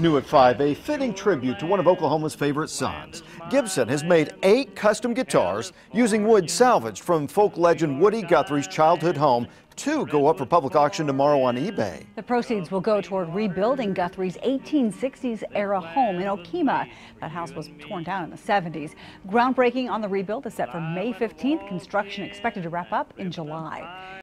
New at 5, a fitting tribute to one of Oklahoma's favorite sons. Gibson has made eight custom guitars using wood salvaged from folk legend Woody Guthrie's childhood home. Two go up for public auction tomorrow on eBay. The proceeds will go toward rebuilding Guthrie's 1860s era home in Okemah. That house was torn down in the 70s. Groundbreaking on the rebuild is set for May 15th. Construction expected to wrap up in July.